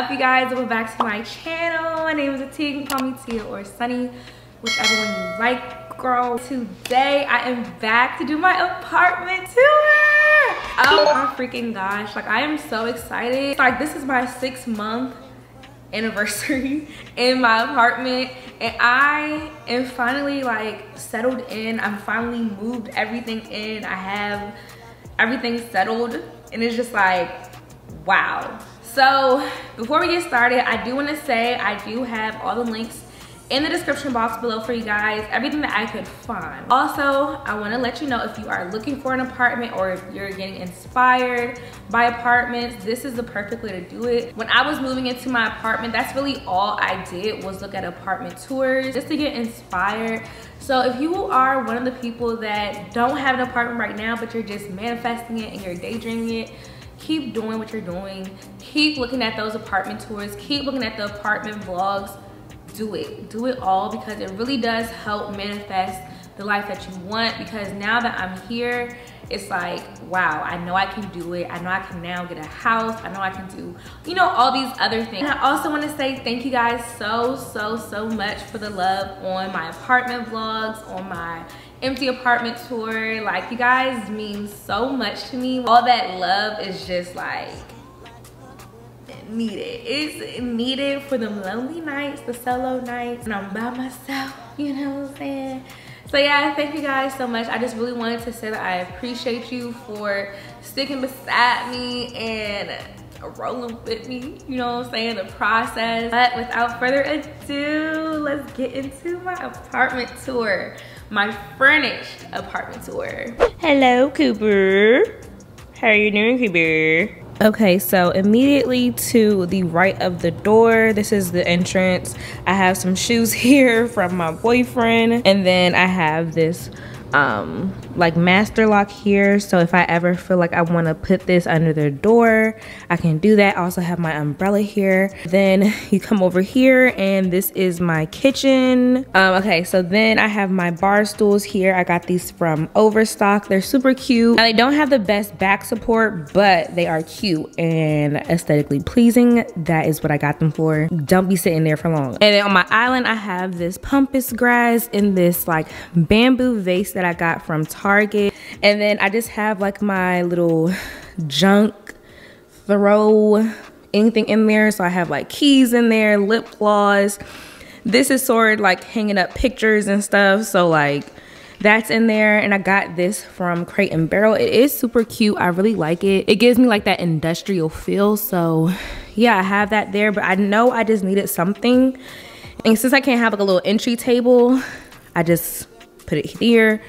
up you guys. Welcome back to my channel. My name is Atia you can call me Tia or Sunny whichever one you like girl. Today I am back to do my apartment tour. Oh my freaking gosh. Like I am so excited. Like this is my six month anniversary in my apartment and I am finally like settled in. I'm finally moved everything in. I have everything settled and it's just like wow so before we get started, I do wanna say I do have all the links in the description box below for you guys, everything that I could find. Also, I wanna let you know if you are looking for an apartment or if you're getting inspired by apartments, this is the perfect way to do it. When I was moving into my apartment, that's really all I did was look at apartment tours just to get inspired. So if you are one of the people that don't have an apartment right now, but you're just manifesting it and you're daydreaming it, keep doing what you're doing. Keep looking at those apartment tours. Keep looking at the apartment vlogs. Do it. Do it all because it really does help manifest the life that you want because now that i'm here it's like wow i know i can do it. I know i can now get a house. I know i can do you know all these other things. And i also want to say thank you guys so so so much for the love on my apartment vlogs on my empty apartment tour. Like you guys mean so much to me. All that love is just like needed. It's needed for the lonely nights the solo nights. And i'm by myself you know what i'm saying so yeah thank you guys so much i just really wanted to say that i appreciate you for sticking beside me and rolling with me, you know what I'm saying, the process. But without further ado, let's get into my apartment tour, my furnished apartment tour. Hello, Cooper. How are you doing, Cooper? Okay, so immediately to the right of the door, this is the entrance. I have some shoes here from my boyfriend, and then I have this um like master lock here. So if i ever feel like i want to put this under the door i can do that. I also have my umbrella here. Then you come over here and this is my kitchen. Um okay so then i have my bar stools here. I got these from overstock. They're super cute. Now they don't have the best back support but they are cute and aesthetically pleasing. That is what i got them for. Don't be sitting there for long. And then on my island i have this pampas grass in this like bamboo vase that I got from Target. And then I just have like my little junk throw anything in there. So I have like keys in there, lip gloss. This is sort of like hanging up pictures and stuff. So like that's in there and I got this from Crate and Barrel. It is super cute. I really like it. It gives me like that industrial feel. So yeah, I have that there, but I know I just needed something. And since I can't have like a little entry table, I just put it here.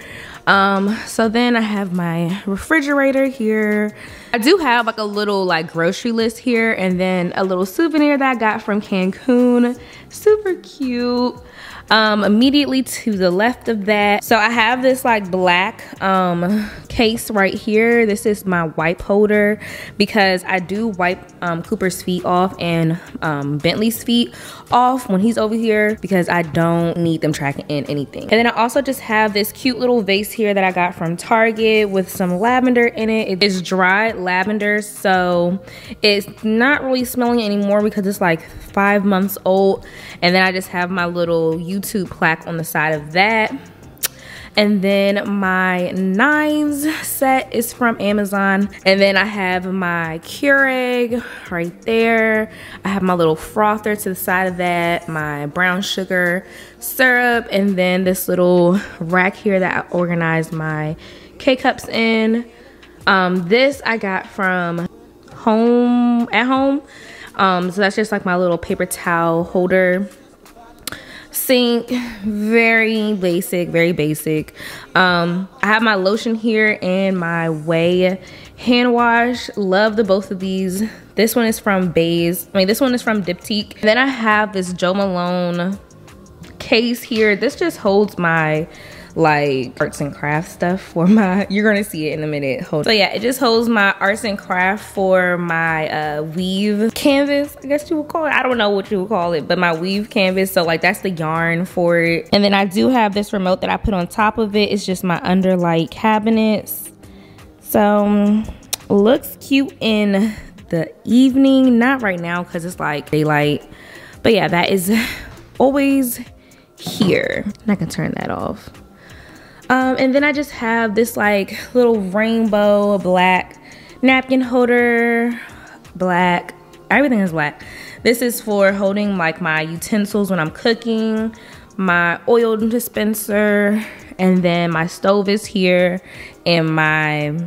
Um, so then I have my refrigerator here. I do have like a little like grocery list here and then a little souvenir that I got from Cancun. Super cute um, immediately to the left of that. So I have this like black um, case right here. This is my wipe holder because I do wipe um, Cooper's feet off and um, Bentley's feet off when he's over here because I don't need them tracking in anything. And then I also just have this cute little vase here that I got from Target with some lavender in it. It is dried lavender, so it's not really smelling anymore because it's like five months old. And then I just have my little YouTube plaque on the side of that. And then my nines set is from Amazon. And then I have my Keurig right there. I have my little frother to the side of that, my brown sugar syrup, and then this little rack here that I organized my K-cups in. Um, this I got from home at home. Um, so that's just like my little paper towel holder sink very basic very basic. Um i have my lotion here and my Ouai hand wash. Love the both of these. This one is from Baies i mean this one is from diptyque. Then i have this Jo Malone case here. This just holds my like arts and crafts stuff for my you're gonna see it in a minute hold so yeah it just holds my arts and craft for my uh weave canvas i guess you would call it i don't know what you would call it but my weave canvas so like that's the yarn for it and then i do have this remote that i put on top of it it's just my underlight cabinets so looks cute in the evening. Not right now because it's like daylight. But yeah, that is always here. And I can turn that off. Um, and then I just have this like little rainbow black napkin holder, black, everything is black. This is for holding like my utensils when I'm cooking, my oil dispenser, and then my stove is here and my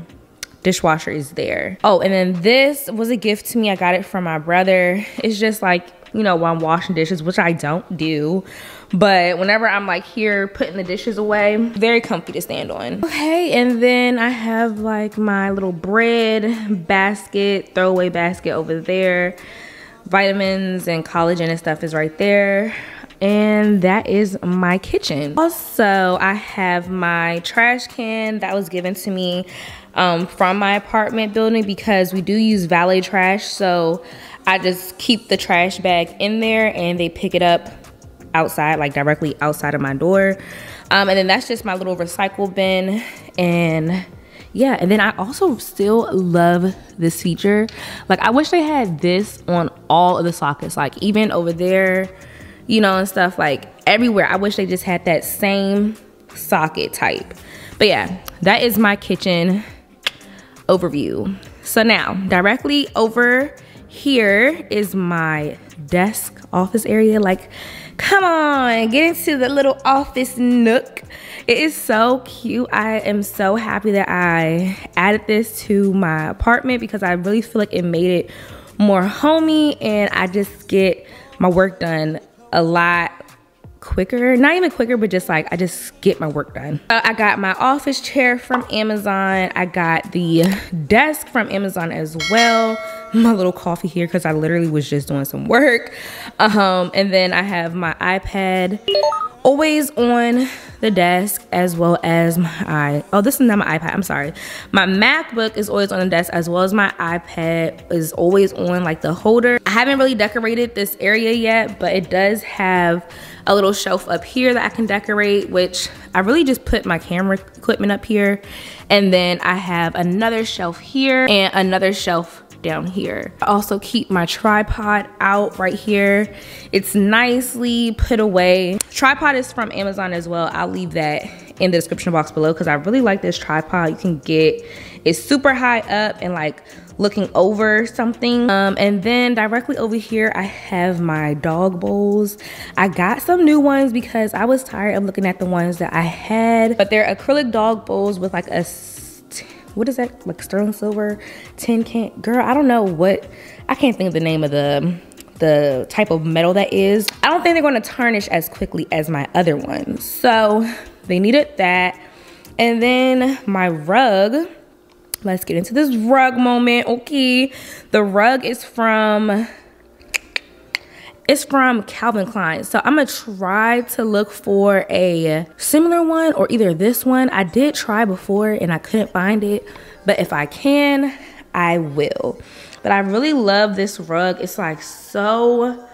dishwasher is there. Oh, and then this was a gift to me. I got it from my brother. It's just like, you know, while I'm washing dishes, which I don't do. But whenever I'm like here putting the dishes away, very comfy to stand on. Okay, and then I have like my little bread basket, throwaway basket over there. Vitamins and collagen and stuff is right there and that is my kitchen. Also, I have my trash can that was given to me um, from my apartment building because we do use valet trash. So I just keep the trash bag in there and they pick it up outside, like directly outside of my door. Um, and then that's just my little recycle bin. And yeah, and then I also still love this feature. Like I wish they had this on all of the sockets, like even over there, you know, and stuff like everywhere. I wish they just had that same socket type. But yeah, that is my kitchen overview. So now, directly over here is my desk office area. Like, come on, get into the little office nook. It is so cute. I am so happy that I added this to my apartment because I really feel like it made it more homey and I just get my work done a lot quicker not even quicker but just like i just get my work done. Uh, i got my office chair from amazon. I got the desk from amazon as well. My little coffee here because i literally was just doing some work. Um and then i have my ipad always on the desk as well as my oh this is not my ipad i'm sorry. My macbook is always on the desk as well as my ipad is always on like the holder. I haven't really decorated this area yet but it does have a little shelf up here that i can decorate which i really just put my camera equipment up here and then i have another shelf here and another shelf down here. I also keep my tripod out right here. It's nicely put away. Tripod is from Amazon as well. I'll leave that in the description box below because I really like this tripod. You can get, it's super high up and like looking over something. Um, and then directly over here, I have my dog bowls. I got some new ones because I was tired of looking at the ones that I had, but they're acrylic dog bowls with like a what is that like sterling silver tin can girl i don't know what i can't think of the name of the the type of metal that is i don't think they're going to tarnish as quickly as my other ones so they needed that and then my rug let's get into this rug moment okay the rug is from it's from Calvin Klein. So I'm gonna try to look for a similar one or either this one. I did try before and I couldn't find it, but if I can, I will. But I really love this rug. It's like so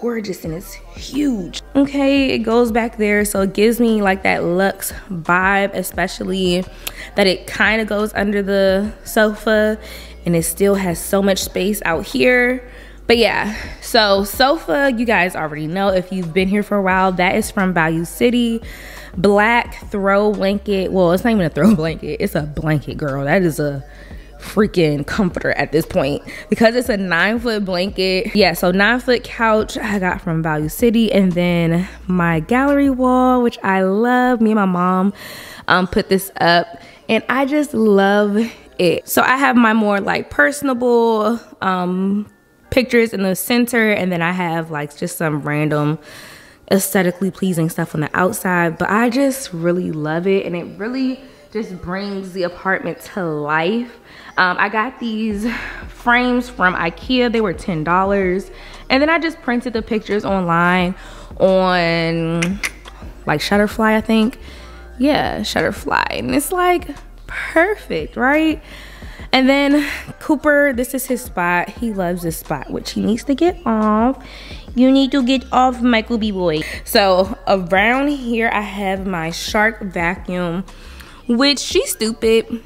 gorgeous and it's huge. Okay, it goes back there. So it gives me like that luxe vibe, especially that it kind of goes under the sofa and it still has so much space out here but yeah, so sofa, you guys already know if you've been here for a while, that is from Value City. Black throw blanket. Well, it's not even a throw blanket, it's a blanket, girl. That is a freaking comforter at this point. Because it's a nine foot blanket. Yeah, so nine foot couch I got from Value City, and then my gallery wall, which I love. Me and my mom um, put this up, and I just love it. So I have my more like personable um, pictures in the center. And then I have like just some random aesthetically pleasing stuff on the outside. But I just really love it. And it really just brings the apartment to life um, I got these frames from Ikea they were $10 and then I just printed the pictures online on like Shutterfly I think yeah Shutterfly and it's like perfect right and then Cooper, this is his spot. He loves this spot, which he needs to get off. You need to get off, Michael B. Boy. So around here, I have my Shark vacuum, which she's stupid.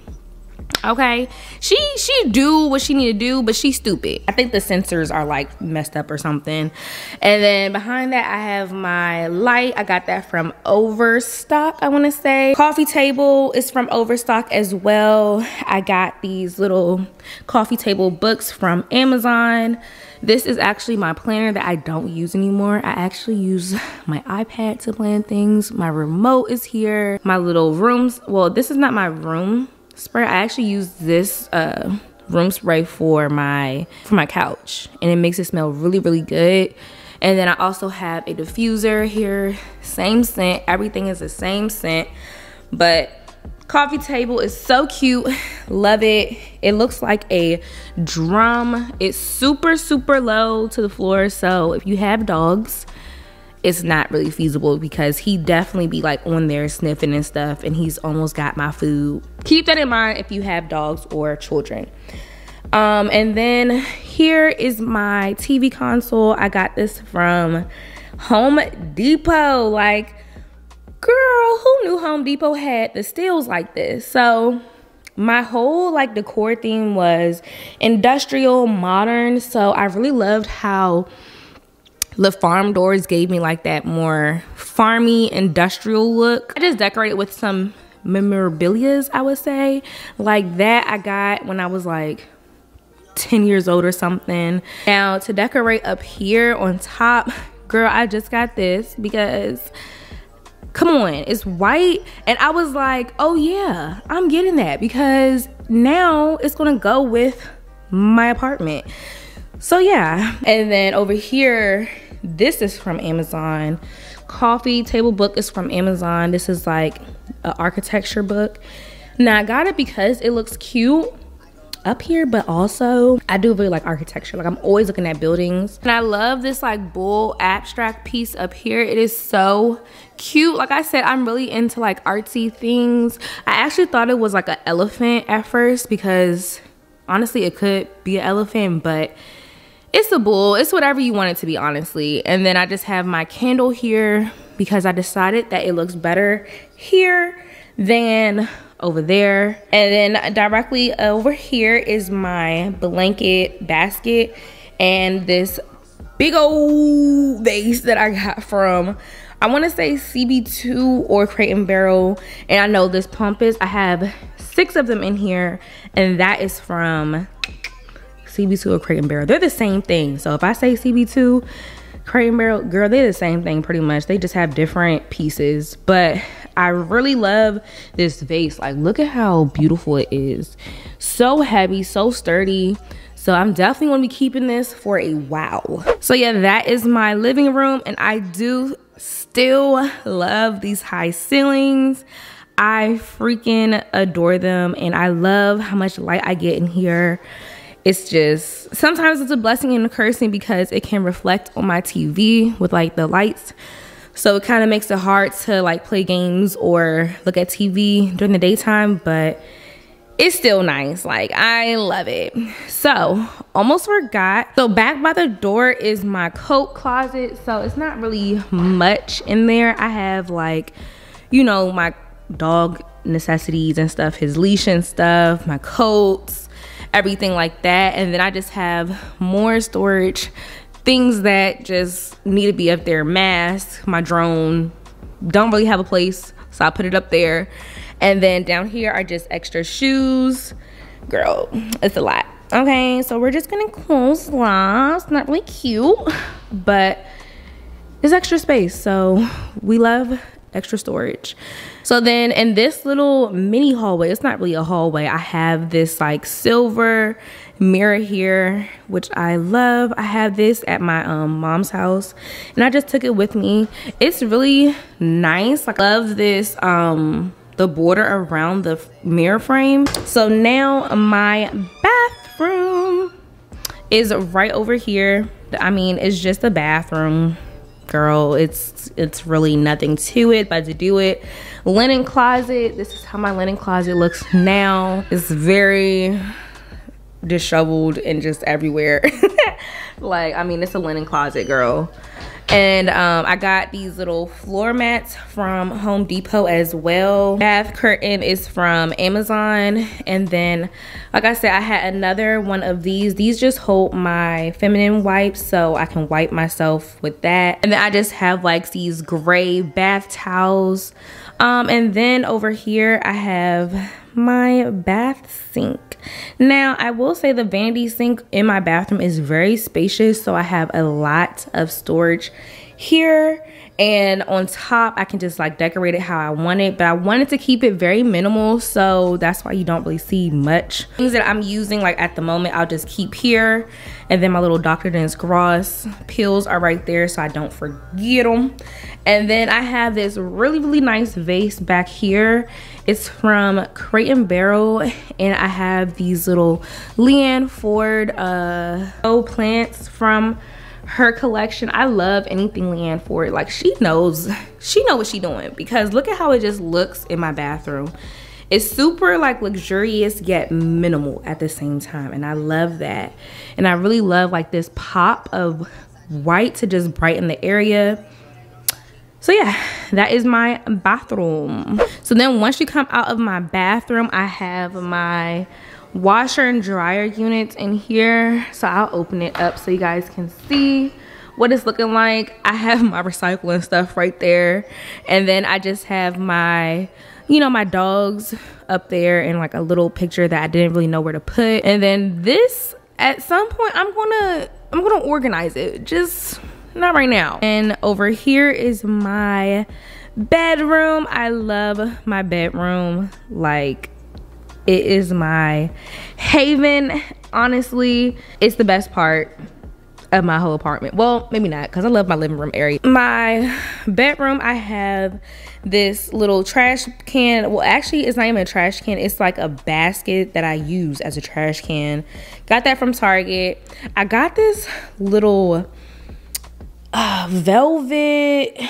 Okay? She she do what she need to do but she's stupid. I think the sensors are like messed up or something. And then behind that i have my light. I got that from overstock i want to say. Coffee table is from overstock as well. I got these little coffee table books from amazon. This is actually my planner that I don't use anymore. I actually use my iPad to plan things. My remote is here. My little rooms, well, this is not my room spray. I actually use this uh, room spray for my for my couch and it makes it smell really, really good. And then I also have a diffuser here, same scent. Everything is the same scent, but coffee table is so cute. Love it. It looks like a drum. It's super, super low to the floor. So if you have dogs, it's not really feasible because he definitely be like on there sniffing and stuff and he's almost got my food. Keep that in mind if you have dogs or children. Um and then here is my tv console. I got this from home depot. Like girl who knew home depot had the steals like this? So my whole like decor theme was industrial modern. So i really loved how the farm doors gave me like that more farmy industrial look. I just decorated with some memorabilia, I would say. Like that I got when I was like 10 years old or something. Now to decorate up here on top, girl, I just got this because come on, it's white. And I was like, oh yeah, I'm getting that because now it's gonna go with my apartment. So yeah, and then over here, this is from Amazon. Coffee table book is from Amazon. This is like an architecture book. Now I got it because it looks cute up here but also i do really like architecture like i'm always looking at buildings and i love this like bull abstract piece up here it is so cute like i said i'm really into like artsy things i actually thought it was like an elephant at first because honestly it could be an elephant but it's a bull. It's whatever you want it to be, honestly. And then I just have my candle here because I decided that it looks better here than over there. And then directly over here is my blanket basket and this big old vase that I got from I want to say CB2 or Crate and Barrel. And I know this pampas, I have six of them in here. And that is from CB2 or Crate and Barrel. They're the same thing. So if I say CB2, Crate and Barrel, girl, they're the same thing pretty much. They just have different pieces. But I really love this vase. Like, look at how beautiful it is. So heavy, so sturdy. So I'm definitely gonna be keeping this for a while. So yeah, that is my living room. And I do still love these high ceilings. I freaking adore them. And I love how much light I get in here it's just sometimes it's a blessing and a cursing because it can reflect on my TV with like the lights. So it kind of makes it hard to like play games or look at TV during the daytime, but it's still nice. Like I love it. So almost forgot. So back by the door is my coat closet. So it's not really much in there. I have like, you know, my dog necessities and stuff, his leash and stuff, my coats, everything like that. And then I just have more storage, things that just need to be up there. Mask, my drone, don't really have a place, so I put it up there. And then down here are just extra shoes. Girl, it's a lot. Okay, so we're just gonna close last. Not really cute, but it's extra space. So we love extra storage. So then in this little mini hallway, it's not really a hallway. I have this like silver mirror here, which I love. I have this at my um, mom's house and I just took it with me. It's really nice. I love this um, the border around the mirror frame. So now my bathroom is right over here. I mean, it's just a bathroom girl it's it's really nothing to it but to do it. Linen closet this is how my linen closet looks now. It's very disheveled and just everywhere like i mean it's a linen closet girl And um, I got these little floor mats from Home Depot as well. Bath curtain is from Amazon. And then, like I said, I had another one of these. These just hold my feminine wipes so I can wipe myself with that. And then I just have like these gray bath towels. Um, and then over here I have my bath sink. Now, I will say the vanity sink in my bathroom is very spacious, so I have a lot of storage here and on top I can just like decorate it how I want it but I wanted to keep it very minimal so that's why you don't really see much things that I'm using like at the moment I'll just keep here and then my little Dr. Dennis Gross pills are right there so I don't forget them and then I have this really really nice vase back here it's from Crate and Barrel and I have these little Leanne Ford uh plants from her collection. I love anything Leanne Ford. Like she knows, she know what she doing because look at how it just looks in my bathroom. It's super like luxurious yet minimal at the same time. And I love that. And I really love like this pop of white to just brighten the area. So yeah, that is my bathroom. So then once you come out of my bathroom, I have my washer and dryer units in here. So i'll open it up so you guys can see what it's looking like. I have my recycling stuff right there. And then i just have my you know my dogs up there and like a little picture that i didn't really know where to put. And then this at some point i'm gonna i'm gonna organize it. Just not right now. And over here is my bedroom. I love my bedroom like it is my haven. Honestly, it's the best part of my whole apartment. Well, maybe not because I love my living room area. My bedroom, I have this little trash can. Well, actually, it's not even a trash can. It's like a basket that I use as a trash can. Got that from Target. I got this little uh, velvet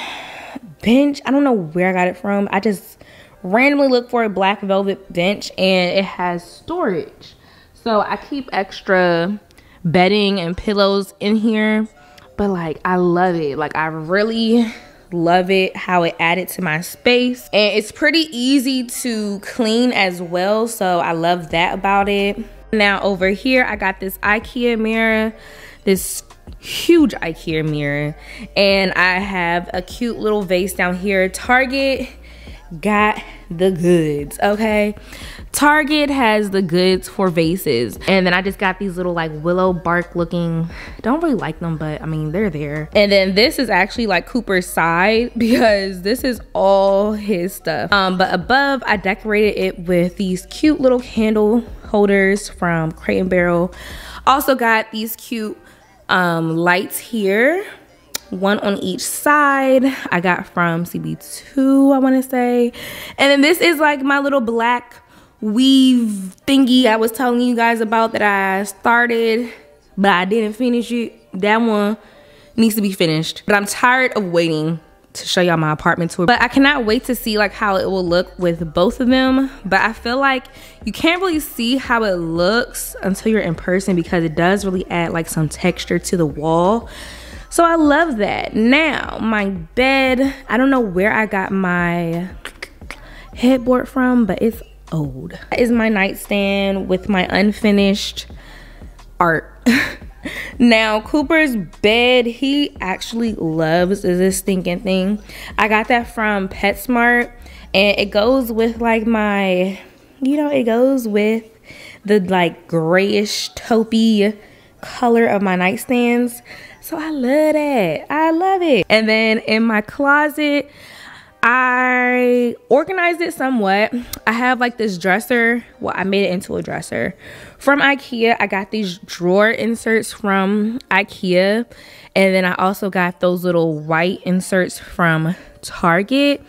bench. I don't know where I got it from. I just randomly look for a black velvet bench and it has storage. So I keep extra bedding and pillows in here. But like I love it. Like I really love it how it added to my space and it's pretty easy to clean as well so i love that about it now over here i got this ikea mirror this huge ikea mirror and i have a cute little vase down here target got the goods, okay? Target has the goods for vases. And then I just got these little like willow bark looking, don't really like them, but I mean, they're there. And then this is actually like Cooper's side because this is all his stuff. Um, but above, I decorated it with these cute little candle holders from Crate and Barrel. Also got these cute um, lights here one on each side. I got from CB2, I want to say. And then this is like my little black weave thingy I was telling you guys about that I started, but I didn't finish it. That one needs to be finished. But I'm tired of waiting to show y'all my apartment tour. But I cannot wait to see like how it will look with both of them. But I feel like you can't really see how it looks until you're in person because it does really add like some texture to the wall. So I love that. Now, my bed, I don't know where I got my headboard from, but it's old. That is my nightstand with my unfinished art. now, Cooper's bed, he actually loves this stinking thing. I got that from PetSmart and it goes with like my, you know, it goes with the like grayish taupey color of my nightstands. So I love that. I love it. And then in my closet, I organized it somewhat. I have like this dresser. Well, I made it into a dresser from Ikea. I got these drawer inserts from Ikea. And then I also got those little white inserts from Target.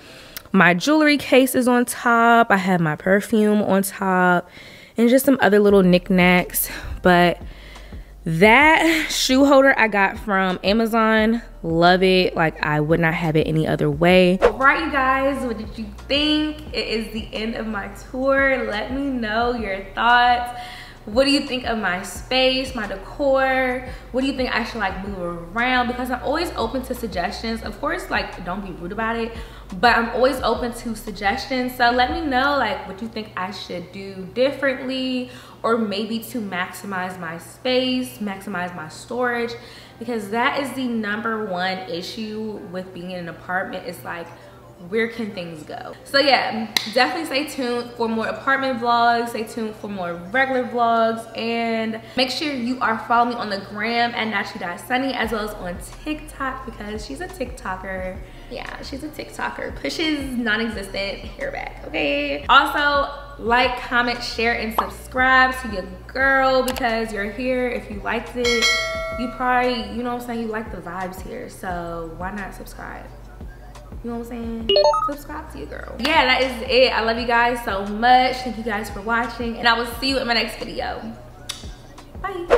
My jewelry case is on top. I have my perfume on top and just some other little knickknacks. But that shoe holder I got from Amazon. Love it. Like I would not have it any other way. All right, you guys, what did you think? It is the end of my tour. Let me know your thoughts. what do you think of my space, my decor? What do you think I should like move around? Because I'm always open to suggestions. Of course, like don't be rude about it, but I'm always open to suggestions. So let me know like what you think I should do differently or maybe to maximize my space, maximize my storage because that is the number one issue with being in an apartment. It's like where can things go? So yeah, definitely stay tuned for more apartment vlogs. Stay tuned for more regular vlogs. And make sure you are following me on the gram at naturally.sunny as well as on TikTok because she's a TikToker. Yeah, she's a TikToker. Pushes non-existent hair back, okay? Also, like, comment, share, and subscribe to your girl because you're here. If you liked it, you probably, you know what I'm saying, you like the vibes here. So why not subscribe? You know what I'm saying? Subscribe to your girl. Yeah, that is it. I love you guys so much. Thank you guys for watching. And I will see you in my next video. Bye.